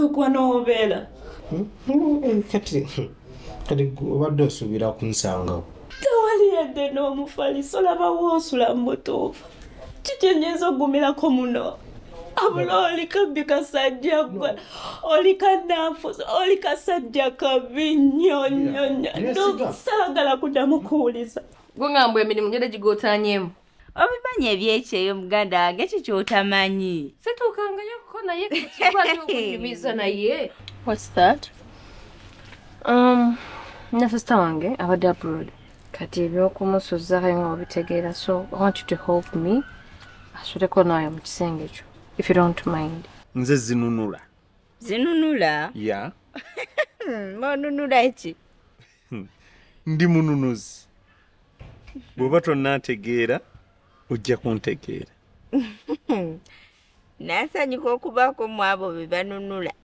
ndokuba n'obeera. Kati kati obadde osuubira kunsangawo tewali yadde n'omufaliso laba woosula mu butuufu kikyenyeza ogumirako muno. Abula oli kabbi kasajja gwe oli kananfuzi oli kasajja kabi nnyo nnyo nnyo. Saagala kuddamu kuwuliza gwengamba emirimu njode gigootanyemu obimanyi ebyekyeyo muganda wange ekyo kyotamanyi situukangayo kuko naye kikwali okunyumiza naye whats that? Um na sista wange abadde abroad. Kati ebyokumusuzayo nga obitegeera so i want you to help me. Asuleko nayo mu kisenge ekyo if you don't mind. Nze zinunula. Zinunula? Ya. Hmm, onunula ki ndi mununuzi. Bw'oba tonnategeera ojja kuntegeera. Nasanyuka okubaako mu abo be banunula